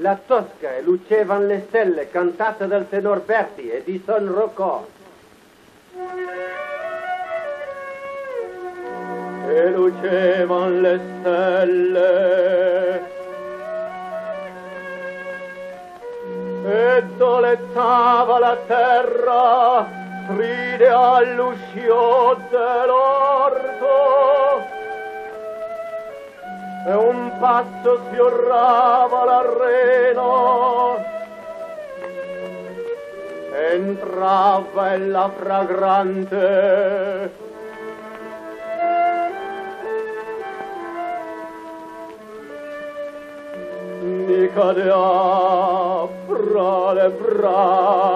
La Tosca e Lucevan le stelle, cantata dal tenor Berti e di Son Rocco. E lucevan le stelle e dolettava la terra stride all'uscio dell'orto e un passo sfiorava l'arreno. Entrava ella fragrante. Mi cadea fra le braccia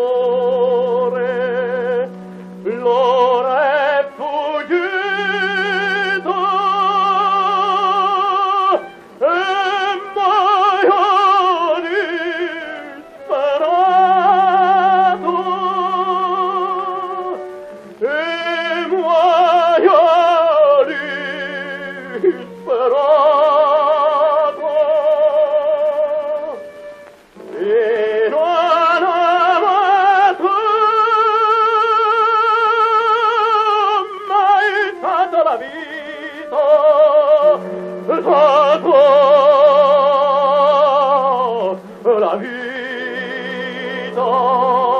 la vita oh, stato la vita oh.